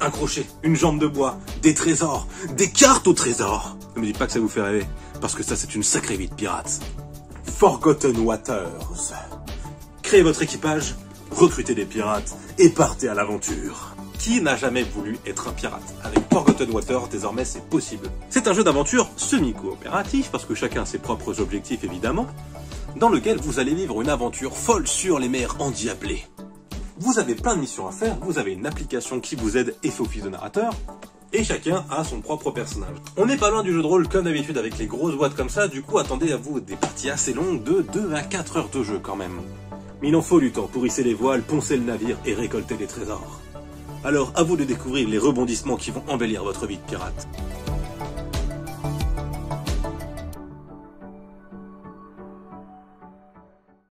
un crochet, une jambe de bois, des trésors, des cartes au trésor. Ne me dites pas que ça vous fait rêver, parce que ça c'est une sacrée vie de pirate. Forgotten Waters. Créez votre équipage, recrutez des pirates et partez à l'aventure. Qui n'a jamais voulu être un pirate? Avec Forgotten Waters, désormais c'est possible. C'est un jeu d'aventure semi-coopératif, parce que chacun a ses propres objectifs évidemment, dans lequel vous allez vivre une aventure folle sur les mers endiablées. Vous avez plein de missions à faire, vous avez une application qui vous aide et fait office de narrateur, et chacun a son propre personnage. On n'est pas loin du jeu de rôle comme d'habitude avec les grosses boîtes comme ça, du coup attendez à vous des parties assez longues de 2 à 4 heures de jeu quand même. Mais il en faut du temps pour hisser les voiles, poncer le navire et récolter les trésors. Alors à vous de découvrir les rebondissements qui vont embellir votre vie de pirate.